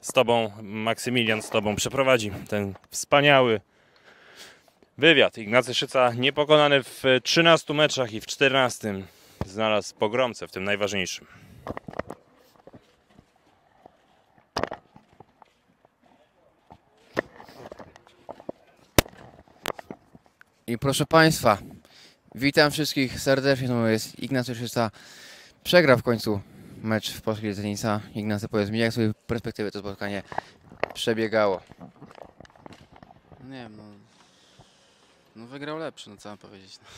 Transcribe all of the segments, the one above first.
z Tobą, Maksymilian z Tobą przeprowadzi ten wspaniały wywiad. Ignacy Szyca niepokonany w 13 meczach i w 14 znalazł pogromcę w tym najważniejszym. I proszę Państwa, witam wszystkich serdecznie, to jest Ignacy Szysta. Przegrał w końcu mecz w Polskiej Tenisa. Ignacy, powiedz mi, jak sobie w perspektywie to spotkanie przebiegało? No nie wiem, no. No wygrał lepszy, no co mam powiedzieć. No.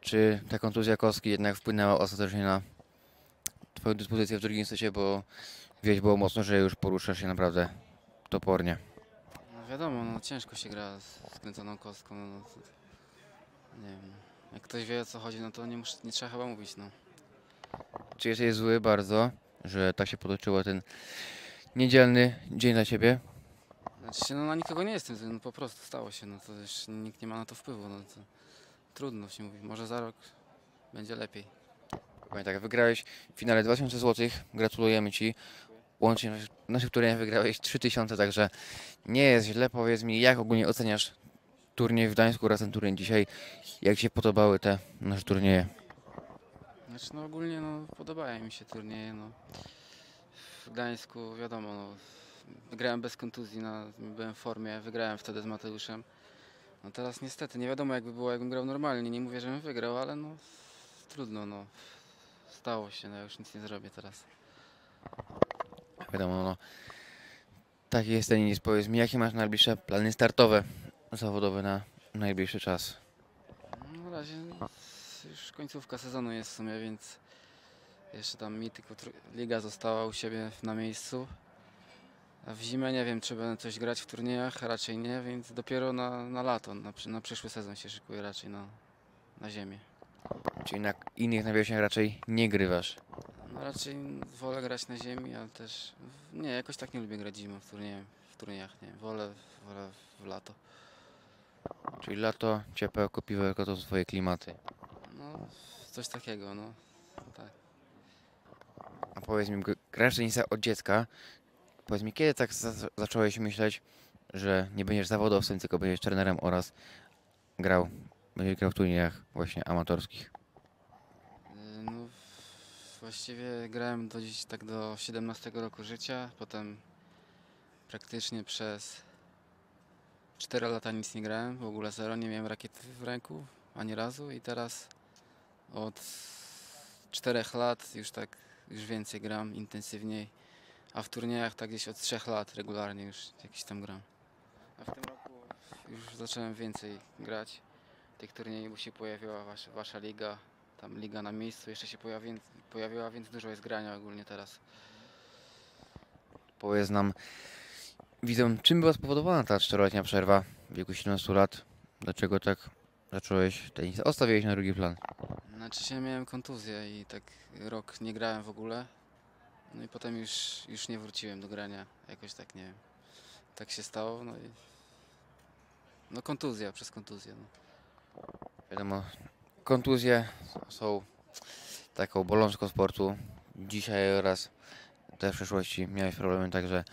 Czy ta kontuzja kostki jednak wpłynęła ostatecznie na Twoją dyspozycję w drugim secie, bo wieść było mocno, że już poruszasz się naprawdę topornie. no wiadomo, no ciężko się gra z skręconą kostką. No, to, nie wiem. Jak ktoś wie o co chodzi, no to nie, mus, nie trzeba chyba mówić, no. Czy jesteś zły bardzo, że tak się potoczyło ten niedzielny dzień dla Ciebie? Znaczy no na nikogo nie jestem zły, no po prostu stało się, no to już nikt nie ma na to wpływu, no to trudno się mówi. Może za rok będzie lepiej. Pamiętaj, tak, wygrałeś w finale 2000 zł. Gratulujemy Ci. Łącznie w naszych turniejach wygrałeś 3000, także nie jest źle. Powiedz mi, jak ogólnie oceniasz turniej w Gdańsku oraz ten turniej dzisiaj? Jak Ci się podobały te nasze turnieje? Znaczy no ogólnie no podobają mi się turnieje, no. W Gdańsku wiadomo, no, wygrałem bez kontuzji, no, byłem w formie, wygrałem wtedy z Mateuszem. No teraz niestety nie wiadomo jakby było jakbym grał normalnie, nie mówię, żebym wygrał, ale no trudno, no. Stało się, no ja już nic nie zrobię teraz. Wiadomo, no. Taki jest tenis. Powiedz mi, jakie masz najbliższe plany startowe, zawodowe na najbliższy czas? No, na razie już końcówka sezonu jest w sumie, więc jeszcze tam mi tylko liga została u siebie na miejscu. A w zimę nie wiem, czy będę coś grać w turniejach, raczej nie, więc dopiero na, na lato, na, na przyszły sezon się szykuję raczej na, na ziemię. Czyli na innych nawierzchniach raczej nie grywasz. No, raczej wolę grać na ziemi, ale też nie, jakoś tak nie lubię grać zimą w, turnieje, w turniejach, nie, wolę, wolę w lato. Czyli lato, ciepełko, piwełko to są Twoje klimaty. No, coś takiego, no, tak. A powiedz mi, gr- grasz tenisa od dziecka. Powiedz mi, kiedy tak za zacząłeś myśleć, że nie będziesz zawodowcem, tylko będziesz trenerem oraz grał, będziesz grał w turniejach właśnie amatorskich. Y, No, właściwie grałem do dziś tak do 17 roku życia, potem praktycznie przez 4 lata nic nie grałem, w ogóle zero, nie miałem rakiety w ręku ani razu i teraz od 4 lat już tak, już więcej gram, intensywniej, a w turniejach tak gdzieś od 3 lat regularnie już jakiś tam gram. A w tym roku już zacząłem więcej grać tych turniejów, bo się pojawiła wasza, wasza liga, tam liga na miejscu jeszcze się pojawi, pojawiła, więc dużo jest grania ogólnie teraz. Powiedz nam, widzę, czym była spowodowana ta czteroletnia przerwa w wieku 17 lat? Dlaczego tak zacząłeś tenis? Ostawiłeś na drugi plan. Znaczy się miałem kontuzję i tak rok nie grałem w ogóle. No i potem już, już nie wróciłem do grania. Jakoś tak nie wiem. Tak się stało, no i. No kontuzja przez kontuzję. No. Wiadomo, kontuzje są taką bolączką sportu. Dzisiaj oraz też w przeszłości miałeś problemy, także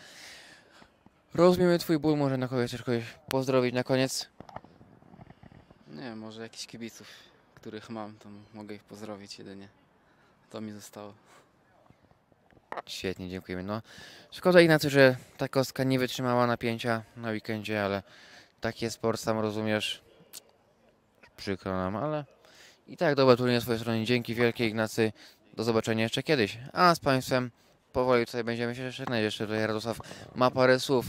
rozumiemy twój ból. Może na kogoś chcesz kogoś pozdrowić na koniec? Nie może jakichś kibiców, których mam, to mogę ich pozdrowić jedynie. To mi zostało. Świetnie, dziękujemy. No, szkoda Ignacy, że ta kostka nie wytrzymała napięcia na weekendzie, ale taki jest sport, sam rozumiesz. Przykro nam, ale i tak dobra turniej z swojej strony. Dzięki wielkie Ignacy. Do zobaczenia jeszcze kiedyś. A z Państwem powoli tutaj będziemy się żegnać. Jeszcze tutaj Radosław ma parę słów